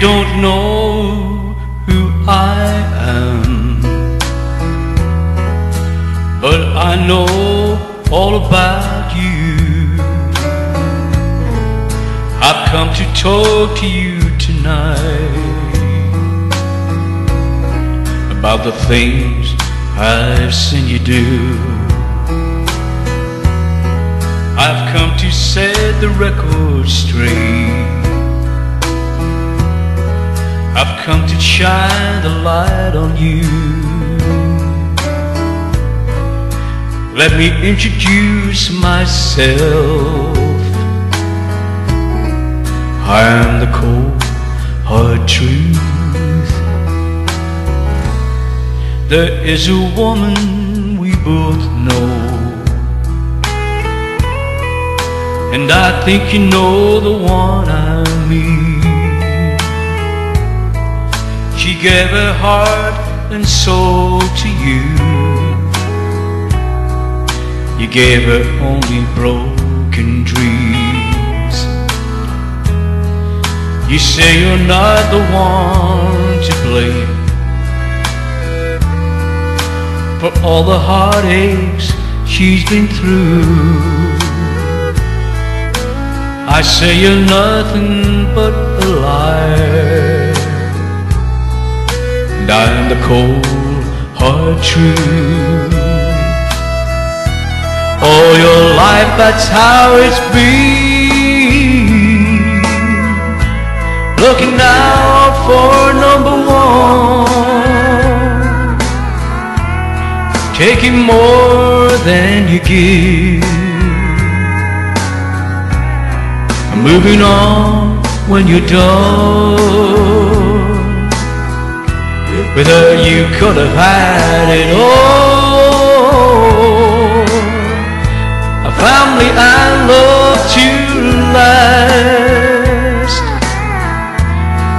Don't know who I am, but I know all about you. I've come to talk to you tonight about the things I've seen you do. I've come to set the record straight. I've come to shine the light on you. Let me introduce myself. I am the cold hard truth. There is a woman we both know. And I think you know the one I mean. Gave her heart and soul to you. You gave her only broken dreams. You say you're not the one to blame for all the heartaches she's been through. I say you're nothing but a liar, cold hard. All your life, that's how it's been. Looking out for number one, taking more than you give. Moving on when you're done. With her, you could have had it all. A family and love to last.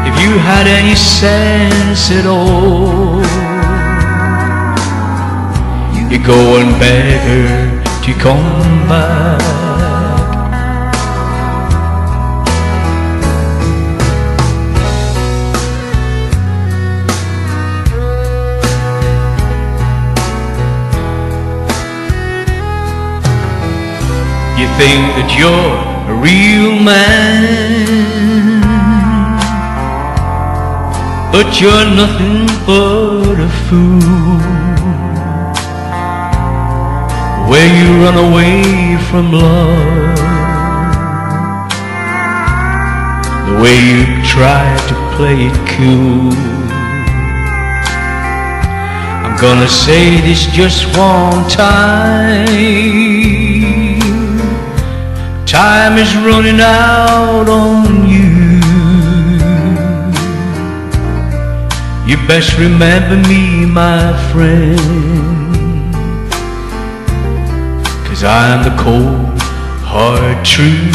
If you had any sense at all, you go and beg her to come back. Think that you're a real man, but you're nothing but a fool. Where you run away from love, the way you try to play it cool. I'm gonna say this just one time. Time is running out on you. You best remember me, my friend. Cause I'm the cold, hard truth.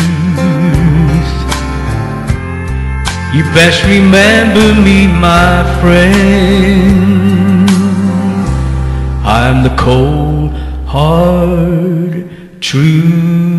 You best remember me, my friend. I'm the cold, hard truth.